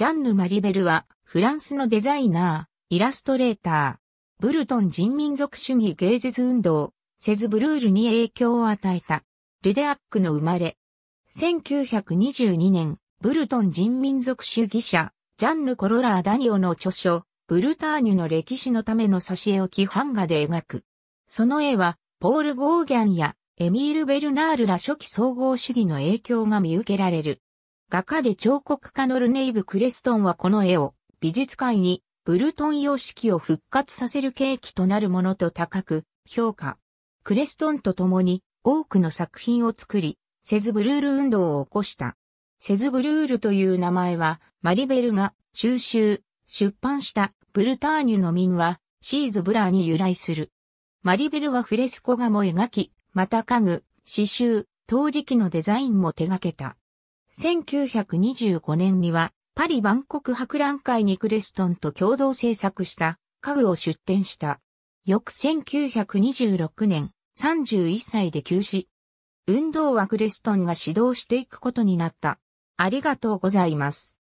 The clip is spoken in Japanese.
ジャンヌ・マリベルはフランスのデザイナー、イラストレーター、ブルトン人民族主義芸術運動、セズブルールに影響を与えた。ルデアックの生まれ。1922年、ブルトン人民族主義者、ジャンヌ・コロラー・ダニオの著書、ブルターニュの歴史のための挿絵を基版画で描く。その絵は、ポール・ゴーギャンやエミール・ベルナールら初期総合主義の影響が見受けられる。画家で彫刻家のルネイブ・クレストンはこの絵を美術界にブルトン様式を復活させる契機となるものと高く評価。クレストンと共に多くの作品を作り、セズブルール運動を起こした。セズブルールという名前は、マリベルが収集、出版したブルターニュの民は、シーズブラーに由来する。マリベルはフレスコ画も描き、また家具、刺繍、陶磁器のデザインも手掛けた。1925年には、パリ万国博覧会にクレストンと共同制作した家具を出展した。翌1926年、31歳で休止。運動はクレストンが指導していくことになった。ありがとうございます。